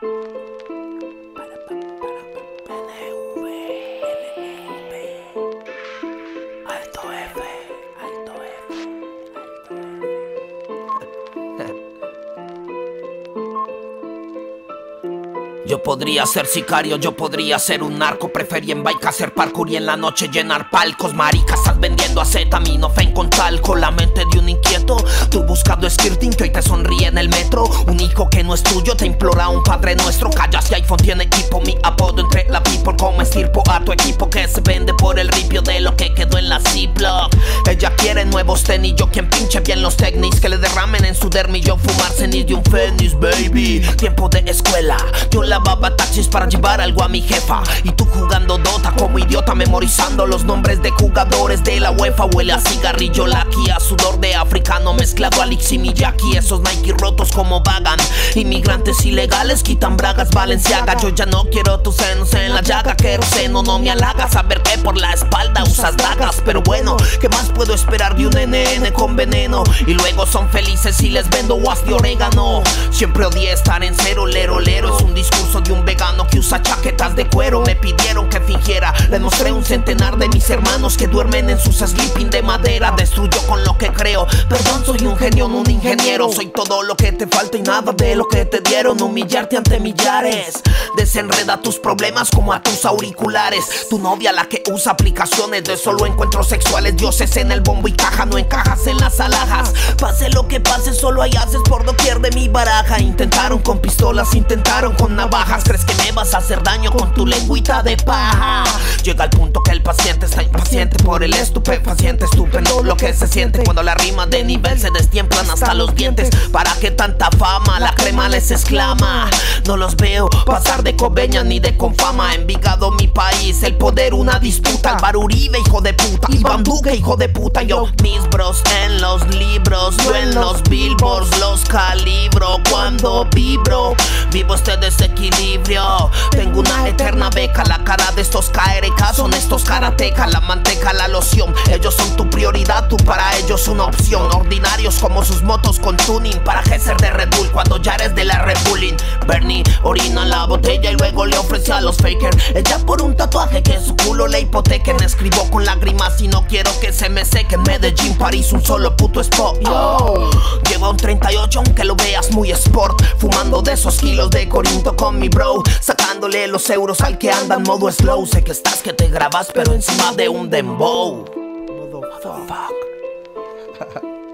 Música Yo podría ser sicario, yo podría ser un narco. Preferí en bike hacer parkour y en la noche llenar palcos. Maricas, estás vendiendo acetaminofén con talco. La mente de un inquieto Tú buscando skirting que hoy te sonríe en el metro. Un hijo que no es tuyo te implora un padre nuestro. Callas si iPhone tiene equipo Mi apodo entre la people. Como estirpo a tu equipo Que se vende por el ripio de lo que quedó en la Ziploc. Ella quiere nuevos tenis, yo quien pinche bien los tenis. Que le derramen en su dermi, yo fumar fenis, baby. Tiempo de escuela, yo la lavaba taxis para llevar algo a mi jefa. Y tú jugando Dota como idiota memorizando los nombres de jugadores de la UEFA. Huele a cigarrillo Lucky, a sudor de africano mezclado a Lixi Miyaki. Esos Nike rotos como vagan. Inmigrantes ilegales quitan bragas Valenciaga Yo ya no quiero tus senos en la llaga. Seno no me halaga saber que por la espalda usas dagas. Pero bueno, ¿qué más puedo esperar de un NN con veneno? Y luego son felices si les vendo was de orégano. Siempre odié estar en cero, lero, lero. Es un discurso de un vegano que usa chaquetas de cuero. Me pidieron que fingiera centenar de mis hermanos que duermen en sus sleeping de madera. Destruyo con lo que creo. Perdón, soy un genio, no un ingeniero. Soy todo lo que te falta y nada de lo que te dieron. Humillarte ante millares. Desenreda tus problemas como a tus auriculares. Tu novia la que usa aplicaciones de solo encuentros sexuales. Dioses en el bombo y caja, no encajas en las alhajas. Pase lo que pase, solo hay haces por doquier de mi baraja. Intentaron con pistolas, intentaron con navajas. Crees que me vas a hacer daño con tu lengüita de paja Llega el punto que el paciente está impaciente Por el estupefaciente estupendo Lo que se siente cuando la rima de nivel Se destiemplan hasta los dientes. ¿Para qué tanta fama? La crema les exclama. No los veo pasar de cobeña ni de confama. Envigado mi país, el poder una disputa. Alvaro Uribe, hijo de puta. Iván Duque, hijo de puta. Yo, mis bros en los libros Yo en los billboards los calibro Cuando vibro. Vivo este desequilibrio. Tengo una eterna beca, la cara de estos KRK son estos karateka, la manteca, la loción. Ellos son tu prioridad, tú para ellos una opción. Ordinarios como sus motos con tuning para ejercer de Red Bull cuando ya eres de la Red Bullin. Bernie orina la botella y luego le ofrece a los fakers. Ella por un tatuaje que su culo le hipotequen. Escribo con lágrimas y no quiero que se me seque. En Medellín, París, un solo puto spot. Yo llevo un 38 aunque lo veas muy sport. Fumando de esos kilos de Corinto con mi bro Sacándole los euros al que anda en modo slow Sé que estás que te grabas pero encima de un dembow Motherfuck.